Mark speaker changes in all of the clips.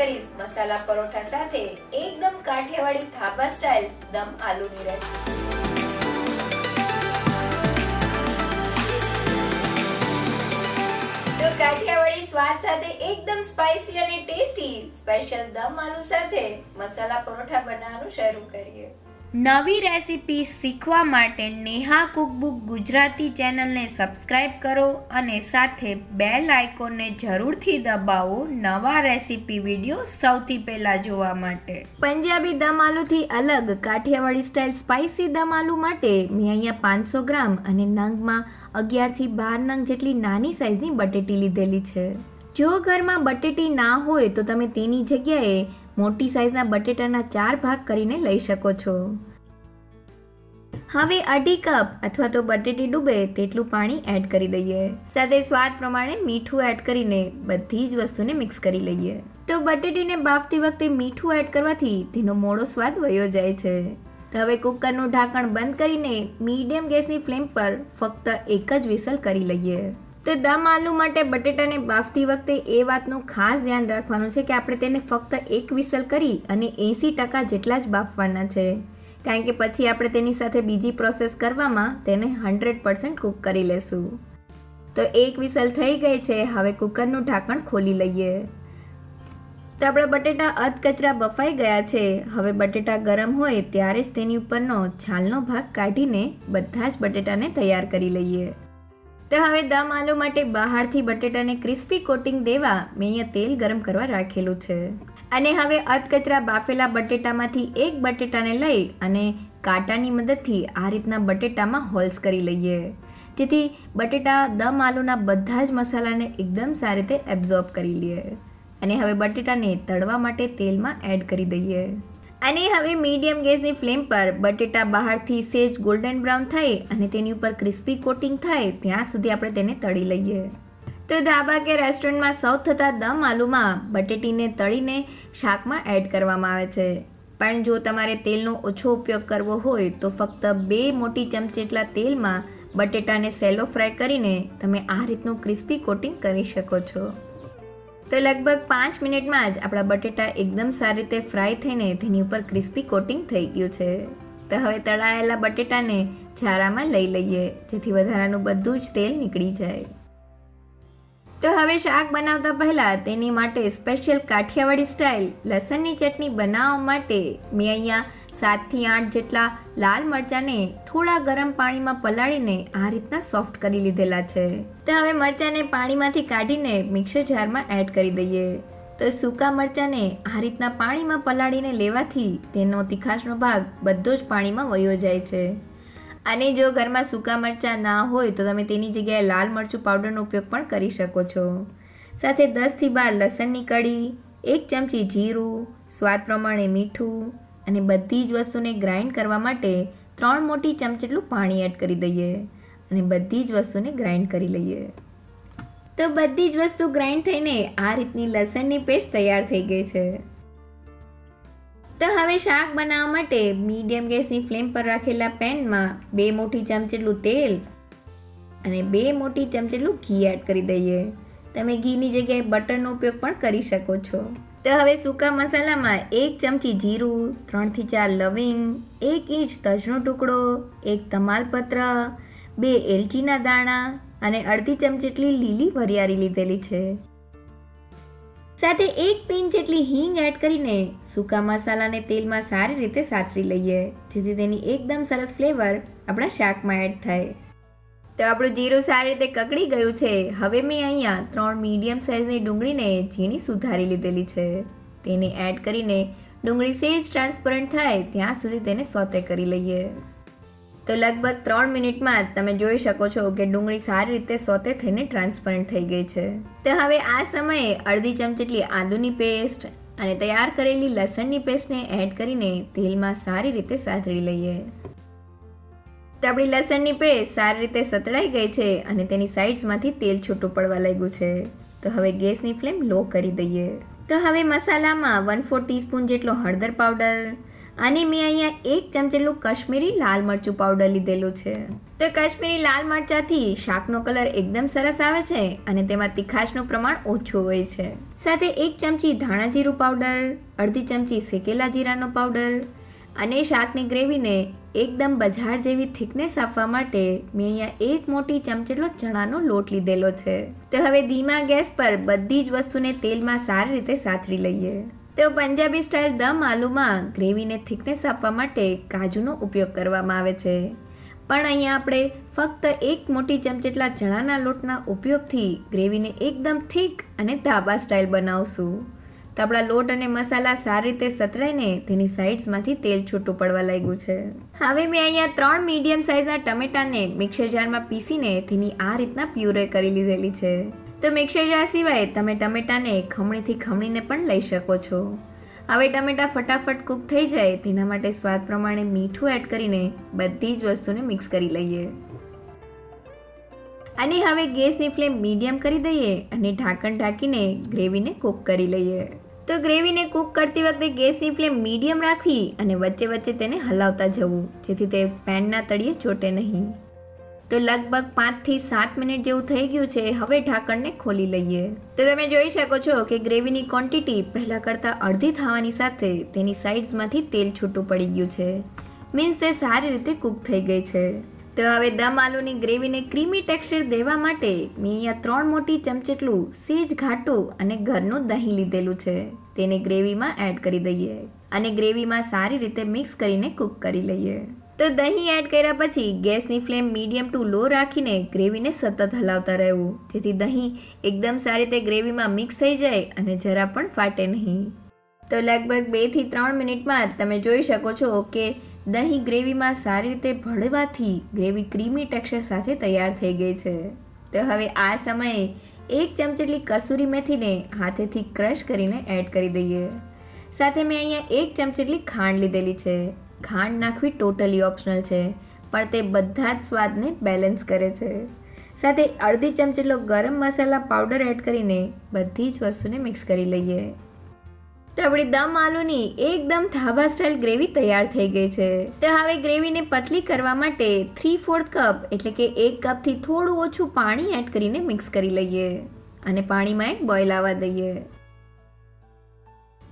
Speaker 1: કરીશ. મસાલા પરોઠા સાથે એકદમ કાઠિયાવાડી થાબા સ્ટાઇલ દમ આલુની રેસીપી કાઠિયાવાડી સ્વાદ સાથે એકદમ સ્પાઇસી અને ટેસ્ટી સ્પેશિયલ દમ આલુ સાથે મસાલા પરોઠા બનાવવાનું શરૂ કરીએ.
Speaker 2: નવી રેસીપી શીખવા માટે નેહા કુકબુક ગુજરાતી ચેનલને સબસ્ક્રાઇબ કરો અને સાથે બેલ આઇકોનને જરૂરથી દબાવો નવા રેસીપી વીડિયો સૌથી પહેલાં જોવા માટે.
Speaker 1: પંજાબી દમ અલગ, કાઠિયાવાડી સ્ટાઇલ સ્પાઇસી દમ માટે મેં અહીંયા પાંચસો ગ્રામ અને નંગમાં અગિયારથી બાર નંગ જેટલી નાની સાઇઝની બટેટી લીધેલી છે. જો ઘરમાં બટેટી ના હોય તો તમે તેની જગ્યાએ મોટી સાઇઝના બટેટાના ચાર ભાગ કરીને લઈ શકો છો. હવે અઢી કપ અથવા તો બટેટી ડૂબે તેટલું પાણી એડ કરી દઈએ. સાથે સ્વાદ પ્રમાણે મીઠું એડ કરીને બધી જ વસ્તુને મિક્સ કરી લઈએ. તો બટેટીને બાફતી વખતે મીઠું એડ કરવાથી તેનો મોડો સ્વાદ વયો જાય છે. તો હવે કુકરનું ઢાંકણ બંધ કરીને મીડિયમ ગેસની ફ્લેમ પર ફક્ત એક જ વિસલ કરી લઈએ. તો દમ આલુ માટે બટેટાને બાફતી વખતે એ વાતનું ખાસ ધ્યાન રાખવાનું છે કે આપણે તેને ફક્ત એક વિસલ કરી અને એંસી ટકા જેટલા જ બાફવાના છે. કારણ કે પછી આપણે તેની સાથે બીજી પ્રોસેસ કરવામાં તેને હંડ્રેડ પર્સન્ટ કૂક કરી લેશું. તો એક વિસલ થઈ ગઈ છે, હવે કુકરનું ઢાંકણ ખોલી લઈએ. તો આપણા બટેટા અધકચરા બફાઈ ગયા છે. હવે બટેટા ગરમ હોય ત્યારે જ તેની ઉપરનો છાલનો ભાગ કાઢીને બધા જ બટેટાને તૈયાર કરી લઈએ. તો હવે દમ આલુ માટે બહારથી બટેટાને ક્રિસ્પી કોટિંગ દેવા મેં અહીંયા તેલ ગરમ કરવા રાખેલું છે. અને હવે અધકચરા બાફેલા બટેટામાંથી એક બટેટાને લઈ અને કાંટાની મદદથી આ રીતના બટેટામાં હોલ્સ કરી લઈએ. જેથી બટેટા દમ આલુના બધા જ મસાલાને એકદમ સારી રીતે એબ્ઝોર્બ કરી લઈએ અને હવે બટેટાને તળવા માટે તેલમાં એડ કરી દઈએ. અને હવે મીડિયમ ગેસની ફ્લેમ પર બટેટા બહારથી સેજ ગોલ્ડન બ્રાઉન થાય અને તેની ઉપર ક્રિસ્પી કોટિંગ થાય ત્યાં સુધી આપણે તેને તળી લઈએ. તો ધાબા કે રેસ્ટોરન્ટમાં સૌ થતા દમ આલુમાં બટેટીને તળીને શાકમાં એડ કરવામાં આવે છે. પણ જો તમારે તેલનો ઓછો ઉપયોગ કરવો હોય તો ફક્ત બે મોટી ચમચી તેલમાં બટેટાને સેલો ફ્રાય કરીને તમે આ રીતનું ક્રિસ્પી કોટિંગ કરી શકો છો. તો લગભગ પાંચ મિનિટમાં જ આપણા બટેટા એકદમ સારી રીતે ફ્રાય થઈને તેની ઉપર ક્રિસ્પી કોટિંગ થઈ ગયું છે. તો હવે તળાયેલા બટેટાને ઝારામાં લઈ લઈએ, જેથી વધારાનું બધું જ તેલ નીકળી જાય. તો હવે શાક બનાવતા પહેલાં તેની માટે સ્પેશિયલ કાઠિયાવાડી સ્ટાઇલ લસણની ચટણી બનાવવા માટે મેં અહીંયા સાતથી આઠ જેટલા લાલ મરચાંને થોડા ગરમ પાણીમાં પલાળીને આ રીતના સોફ્ટ કરી લીધેલા છે. તો હવે મરચાંને પાણીમાંથી કાઢીને મિક્સર જારમાં એડ કરી દઈએ. તો સૂકા મરચાંને આ રીતના પાણીમાં પલાળીને લેવાથી તેનો તીખાશનો ભાગ બધો જ પાણીમાં વયો જાય છે. અને જો ઘરમાં સૂકા મરચાં ના હોય તો તમે તેની જગ્યાએ લાલ મરચું પાવડરનો ઉપયોગ પણ કરી શકો છો. સાથે દસથી બાર લસણની કળી, એક ચમચી જીરું, સ્વાદ પ્રમાણે મીઠું અને બધી જ વસ્તુને ગ્રાઇન્ડ કરવા માટે ત્રણ મોટી ચમચેટલું પાણી એડ કરી દઈએ. અને બધી જ વસ્તુને ગ્રાઇન્ડ કરી લઈએ. તો બધી જ વસ્તુ ગ્રાઇન્ડ થઈને આ રીતની લસણની પેસ્ટ તૈયાર થઈ ગઈ છે. તો હવે શાક બનાવવા માટે મીડિયમ ગેસની ફ્લેમ પર રાખેલા પેનમાં બે મોટી ચમચેટલું તેલ અને બે મોટી ચમચેટલું ઘી એડ કરી દઈએ. તમે ઘીની જગ્યાએ બટરનો ઉપયોગ પણ કરી શકો છો. તો હવે સૂકા મસાલામાં એક ચમચી જીરું, ત્રણથી ચાર લવિંગ, એક ઇંચ તજનો ટુકડો, એક તમાલપત્ર બે એલચીના દાણા અને અડધી ચમચી લીલી વરિયાળી લીધેલી છે. સાથે એક પિંચ જેટલી હિંગ એડ કરીને સૂકા મસાલાને તેલમાં સારી રીતે સાચવી લઈએ, જેથી તેની એકદમ સરસ ફ્લેવર આપણા શાકમાં એડ થાય. તો આપણું જીરું સારી રીતે કકડી ગયું છે. હવે મેં અહીંયા ત્રણ મીડિયમ સાઇઝની ડુંગળીને ઝીણી સુધારી લીધેલી છે. તેને એડ કરીને ડુંગળી સેજ ટ્રાન્સપરન્ટ થાય ત્યાં સુધી તેને સોતે કરી લઈએ. તો લગભગ ત્રણ મિનિટમાં તમે જોઈ શકો છો કે ડુંગળી સારી રીતે સોતે થઈને ટ્રાન્સપરન્ટ થઈ ગઈ છે. તો હવે આ સમયે અડધી ચમચી આદુની પેસ્ટ અને તૈયાર કરેલી લસણની પેસ્ટને એડ કરીને તેલમાં સારી રીતે સાતળી લઈએ. તો આપણી લસણની પેસ્ટ સારી રીતે સતળાઈ ગઈ છે અને તેની સાઇડ્સમાંથી તેલ છૂટું પડવા લાગ્યું છે. તો હવે ગેસની ફ્લેમ લો કરી દઈએ. તો હવે મસાલામાં વન ફોર ટીસ્પૂન જેટલો હળદર પાવડર અને મેં અહીંયા એક ચમચેલું કશ્મીરી લાલ મરચું પાવડર લીધેલું છે. તો કશ્મીરી લાલ મરચાંથી શાકનો કલર એકદમ સરસ આવે છે અને તેમાં તીખાશનું પ્રમાણ ઓછું હોય છે. સાથે એક ચમચી ધાણા જીરું પાવડર અડધી ચમચી શેકેલા જીરાનો પાવડર અને શાકની ગ્રેવીને એકદમ બજાર જેવી થિકનેસ આપવા માટે મેં અહીંયા એક મોટી ચમચેટલો ચણાનો લોટ લીધેલો છે. તો હવે ધીમા ગેસ પર બધી જ વસ્તુને તેલમાં સારી રીતે સાતરી લઈએ. તો પંજાબી સ્ટાઇલ દમ આલુમાં ગ્રેવીને થિકનેસ આપવા માટે કાજુનો ઉપયોગ કરવામાં આવે છે. પણ અહીંયા આપણે ફક્ત એક મોટી ચમચેટલા ચણાના લોટના ઉપયોગથી ગ્રેવીને એકદમ થીક અને ધાબા સ્ટાઇલ બનાવશું. તો આપણા લોટ અને મસાલા સારી રીતે સતરાઈને તેની સાઇડ્સમાંથી તેલ છૂટું પડવા લાગ્યું છે. હવે મેં અહીંયા ત્રણ મીડિયમ સાઇઝના ટમેટાને મિક્સર જારમાં પીસીને તેની આ રીતના પ્યુરે કરી લીધેલી છે. તો મિક્સર જાર સિવાય તમે ટમેટાને ખમણીથી ખમણીને પણ લઈ શકો છો. હવે ટમેટા ફટાફટ કૂક થઈ જાય, તેના માટે સ્વાદ પ્રમાણે મીઠું એડ કરીને બધી જ વસ્તુને મિક્સ કરી લઈએ. અને હવે ગેસની ફ્લેમ મીડિયમ કરી દઈએ અને ઢાંકણ ઢાંકીને ગ્રેવીને કૂક કરી લઈએ. તો ગ્રેવીને કૂક કરતી વખતે ગેસની ફ્લેમ મીડિયમ રાખવી અને વચ્ચે વચ્ચે તેને હલાવતા જવું, જેથી તે પેનના તળિયે ચોટે નહીં. તો લગભગ પાંચથી સાત મિનિટ જેવું થઈ ગયું છે, હવે ઢાંકણને ખોલી લઈએ. તો તમે જોઈ શકો છો કે ગ્રેવીની ક્વોન્ટિટી પહેલાં કરતાં અડધી થવાની સાથે તેની સાઇડ્સમાંથી તેલ છૂટું પડી ગયું છે. મીન્સ તે સારી રીતે કૂક થઈ ગઈ છે. તો હવે દમ આલુની ગ્રેવીને ક્રીમી ટેક્સચર દેવા માટે મેં અહીંયા ત્રણ મોટી ચમચેટલું સેજ ઘાટું અને ઘરનું દહીં લીધેલું છે. તેને ગ્રેવીમાં એડ કરી દઈએ અને ગ્રેવીમાં સારી રીતે મિક્સ કરીને કૂક કરી લઈએ. તો દહીં એડ કર્યા પછી ગેસની ફ્લેમ મીડિયમ ટુ લો રાખીને ગ્રેવીને સતત હલાવતા રહેવું. જેથી દહીં એકદમ સારી રીતે ગ્રેવીમાં મિક્સ થઈ જાય અને જરા પણ ફાટે નહીં. તો લગભગ બેથી ત્રણ મિનિટમાં તમે જોઈ શકો છો કે દહીં ગ્રેવીમાં સારી રીતે ભળવાથી ગ્રેવી ક્રીમી ટેક્સચર સાથે તૈયાર થઈ ગઈ છે. તો હવે આ સમયે એક ચમચેટલી કસૂરી મેથીને હાથેથી ક્રશ કરીને એડ કરી દઈએ. સાથે મેં અહીંયા એક ચમચેટલી ખાંડ લીધેલી છે. ખાંડ નાખવી ટોટલી ઓપ્શનલ છે, પણ તે બધા જ સ્વાદને બેલેન્સ કરે છે. સાથે અડધી ચમચેટલો ગરમ મસાલા પાવડર એડ કરીને બધી જ વસ્તુને મિક્સ કરી લઈએ. તો આપણી દમ આલુની એકદમ થાબા સ્ટાઇલ ગ્રેવી તૈયાર થઈ ગઈ છે. તો હવે ગ્રેવીને પતલી કરવા માટે થ્રી ફોર્થ કપ એટલે કે એક કપથી થોડું ઓછું પાણી એડ કરીને મિક્સ કરી લઈએ. અને પાણીમાં એક બોઇલ આવવા દઈએ.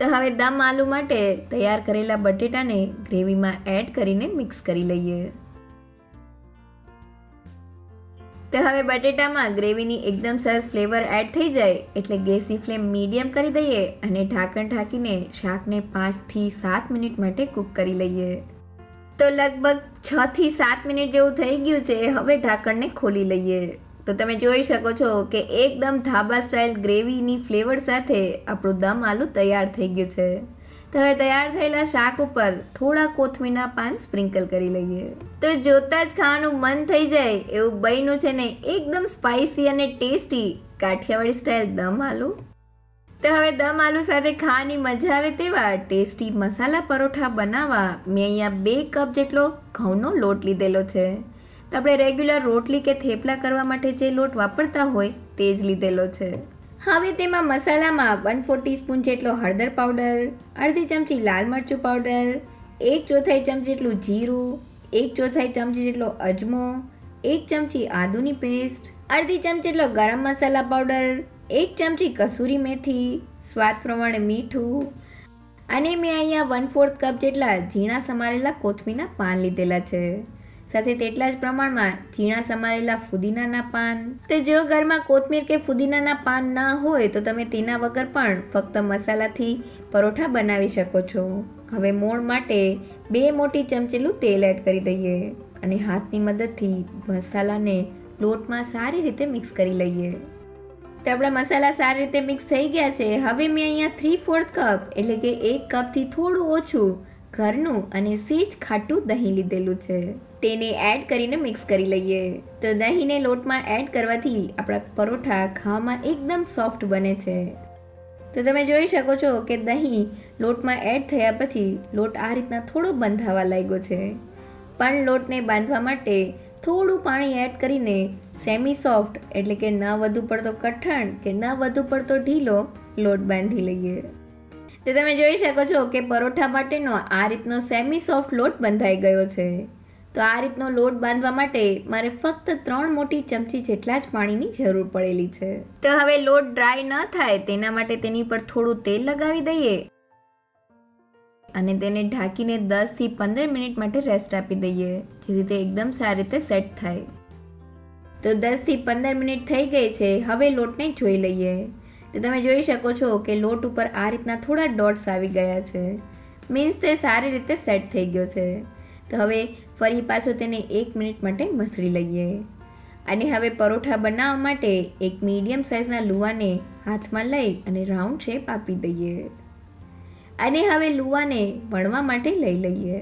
Speaker 1: તો હવે દમ આલુ માટે તૈયાર કરેલા બટેટાને ગ્રેવીમાં એડ કરીને મિક્સ કરી લઈએ. તો હવે બટેટામાં ગ્રેવીની એકદમ સરસ ફ્લેવર એડ થઈ જાય એટલે ગેસની ફ્લેમ મીડિયમ કરી દઈએ અને ઢાંકણ ઢાંકીને શાકને પાંચથી સાત મિનિટ માટે કૂક કરી લઈએ. તો લગભગ છથી સાત મિનિટ જેવું થઈ ગયું છે, હવે ઢાંકણને ખોલી લઈએ. તો તમે જોઈ શકો છો કે એકદમ ધાબા સ્ટાઇલ ગ્રેવીની ફ્લેવર સાથે આપણું દમ આલુ તૈયાર થઈ ગયું છે. તો હવે તૈયાર થયેલા શાક ઉપર થોડા કોથમીના પાન સ્પ્રિંકલ કરી લઈએ. તો જોતા જ ખાવાનું મન થઈ જાય એવું બન્યું છે ને એકદમ સ્પાઇસી અને ટેસ્ટી કાઠિયાવાડી સ્ટાઇલ દમ આલુ. તો હવે દમ આલુ સાથે ખાવાની મજા આવે તેવા ટેસ્ટી મસાલા પરોઠા બનાવવા મેં અહીંયા બે કપ જેટલો ઘઉંનો લોટ લીધેલો છે. આપણે રેગ્યુલર રોટલી કે થેપલા કરવા માટે જે લોટ વાપરતા હોય તે જ લીધેલો છે. હવે તેમાં મસાલામાં વન ફોર સ્પૂન જેટલો હળદર પાવડર અડધી ચમચી લાલ મરચું પાવડર એક ચોથાઈ ચમચી જેટલું જીરું, એક ચોથાઈ ચમચી જેટલો અજમો, એક ચમચી આદુની પેસ્ટ અડધી ચમચી જેટલો ગરમ મસાલા પાવડર એક ચમચી કસૂરી મેથી, સ્વાદ પ્રમાણે મીઠું. અને મેં અહીંયા વન ફોર્થ કપ જેટલા ઝીણા સમારેલા કોથમીના પાન લીધેલા છે. સાથે તેટલા જ પ્રમાણમાં ઝીણા સમારેલા ફુદીનાના પાન. તો જો ઘરમાં કોથમીર કે ફુદીનાના પાન ના હોય, તો તમે તેના વગર પણ ફક્ત મસાલાથી પરોઠા બનાવી શકો છો. હવે મોણ માટે બે મોટી ચમચેલું તેલ એડ કરી દઈએ અને હાથની મદદથી મસાલાને લોટમાં સારી રીતે મિક્સ કરી લઈએ. તો આપણા મસાલા સારી રીતે મિક્સ થઈ ગયા છે. હવે મેં અહીંયા થ્રી ફોર્થ કપ એટલે કે એક કપથી થોડું ઓછું ઘરનું અને સીજ ખાટું દહીં લીધેલું છે. તેને એડ કરીને મિક્સ કરી લઈએ. તો દહીંને લોટમાં એડ કરવાથી આપણા પરોઠા ખાવામાં એકદમ સોફ્ટ બને છે. તો તમે જોઈ શકો છો કે દહીં લોટમાં એડ થયા પછી લોટ આ રીતના થોડો બંધાવા લાગ્યો છે. પણ લોટને બાંધવા માટે થોડું પાણી એડ કરીને સેમી સોફ્ટ એટલે કે ન વધુ પડતો કઠણ કે ન વધુ પડતો ઢીલો લોટ બાંધી લઈએ. તો તમે જોઈ શકો છો કે પરોઠા માટેનો આ રીતનો સેમી સોફ્ટ લોટ બંધાઈ ગયો છે. તો આ રીતનો લોટ બાંધવા માટે મારે ફક્ત ત્રણ મોટી ચમચી જેટલા જ પાણીની જરૂર પડેલી છે. તો હવે લોટ ડ્રાય ન થાય તેના માટે તેની પર થોડું તેલ લગાવી દઈએ. અને તેને ઢાંકીને દસથી પંદર મિનિટ માટે રેસ્ટ આપી દઈએ, જેથી તે એકદમ સારી રીતે સેટ થાય. તો દસથી પંદર મિનિટ થઈ ગઈ છે, હવે લોટને જોઈ લઈએ. તો તમે જોઈ શકો છો કે લોટ ઉપર આ રીતના થોડા ડોટ્સ આવી ગયા છે. મીન્સ તે સારી રીતે સેટ થઈ ગયો છે. તો હવે ફરી પાછો તેને એક મિનિટ માટે મસળી લઈએ. અને હવે પરોઠા બનાવવા માટે એક મીડિયમ સાઇઝના લુવાને હાથમાં લઈ અને રાઉન્ડ શેપ આપી દઈએ. અને હવે લુવાને વણવા માટે લઈ લઈએ.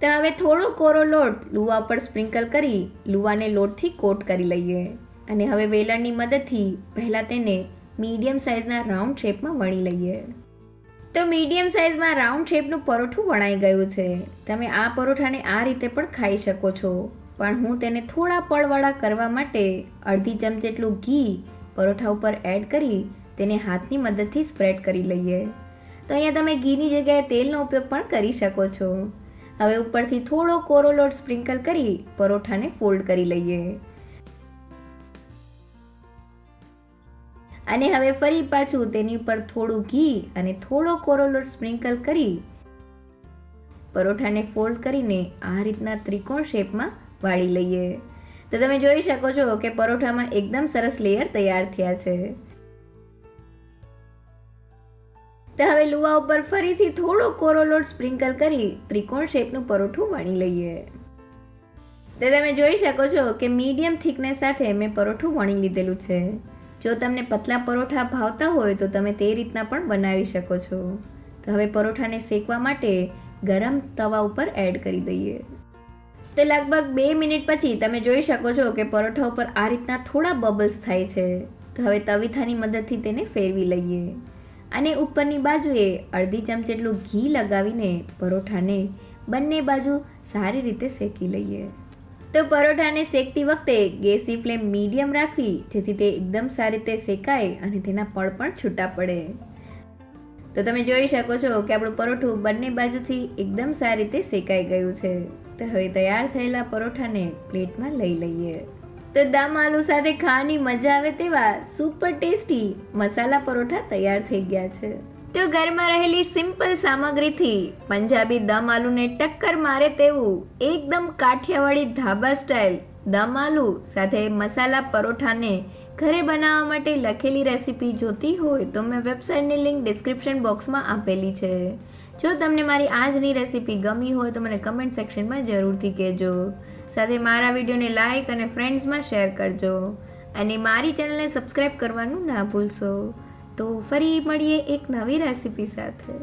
Speaker 1: તો હવે થોડો કોરો લોટ લુવા પર સ્પ્રિંકલ કરી લુવાને લોટથી કોટ કરી લઈએ. અને હવે વેલણની મદદથી પહેલાં તેને મીડિયમ સાઇઝના રાઉન્ડ શેપમાં વણી લઈએ. તો મીડિયમ સાઇઝમાં રાઉન્ડ શેપનું પરોઠું વણાઈ ગયું છે. તમે આ પરોઠાને આ રીતે પણ ખાઈ શકો છો. પણ હું તેને થોડા પળવાળા કરવા માટે અડધી ચમચ જેટલું ઘી પરોઠા ઉપર એડ કરી તેને હાથની મદદથી સ્પ્રેડ કરી લઈએ. તો અહીંયા તમે ઘીની જગ્યાએ તેલનો ઉપયોગ પણ કરી શકો છો. હવે ઉપરથી થોડો કોરો લોટ સ્પ્રિંકલ કરી પરોઠાને ફોલ્ડ કરી લઈએ. અને હવે ફરી પાછું તેની ઉપર થોડું ઘી અને થોડો કોરોલોટ સ્પ્રિંકલ કરી પરોઠાને ફોલ્ડ કરીને આ રીતના ત્રિકોણ શેપમાં વાળી લઈએ. તો તમે જોઈ શકો છો કે પરોઠામાં એકદમ સરસ લેયર તૈયાર થયા છે. તો હવે લુવા ઉપર ફરીથી થોડો કોરો લોટ સ્પ્રિંકલ કરી ત્રિકોણ શેપનું પરોઠું વણી લઈએ. તો તમે જોઈ શકો છો કે મીડિયમ થિકનેસ સાથે મેં પરોઠું વણી લીધેલું છે. જો તમને પતલા પરોઠા ભાવતા હોય તો તમે તે રીતના પણ બનાવી શકો છો. તો હવે પરોઠાને શેકવા માટે ગરમ તવા ઉપર એડ કરી દઈએ. તો લગભગ બે મિનિટ પછી તમે જોઈ શકો છો કે પરોઠા ઉપર આ રીતના થોડા બબલ્સ થાય છે. તો હવે તવીથાની મદદથી તેને ફેરવી લઈએ. અને ઉપરની બાજુએ અડધી ચમચ જેટલું ઘી લગાવીને પરોઠાને બંને બાજુ સારી રીતે શેકી લઈએ. તો પરોઠાને શેકતી વખતે ગેસની ફ્લેમ મીડિયમ રાખવી, જેથી તે એકદમ સારી રીતે શેકાય અને તેના પળ પણ છૂટા પડે. તો તમે જોઈ શકો છો કે આપણું પરોઠું બંને બાજુથી એકદમ સારી રીતે શેકાઈ ગયું છે. તો હવે તૈયાર થયેલા પરોઠાને પ્લેટમાં લઈ લઈએ. તો દમ આલુ સાથે ખાવાની મજા આવે તેવા સુપર ટેસ્ટી મસાલા પરોઠા તૈયાર થઈ ગયા છે. તો ઘરમાં રહેલી સિમ્પલ સામગ્રીથી પંજાબી દમ આલુને ટક્કર મારે તેવું એકદમ કાઠિયાવાડી ધાબા સ્ટાઇલ દમ આલુ સાથે મસાલા પરોઠાને ઘરે બનાવવા માટે લખેલી રેસીપી જોતી હોય તો મેં વેબસાઇટની લિંક ડિસ્ક્રિપ્શન બોક્સમાં આપેલી છે. જો તમને મારી આજની રેસીપી ગમી હોય તો મને કમેન્ટ સેક્શનમાં જરૂરથી કહેજો. સાથે મારા વિડીયોને લાઇક અને ફ્રેન્ડ્સમાં શેર કરજો. અને મારી ચેનલને સબસ્ક્રાઈબ કરવાનું ના ભૂલશો. તો ફરી મળીએ એક નવી રેસીપી સાથે.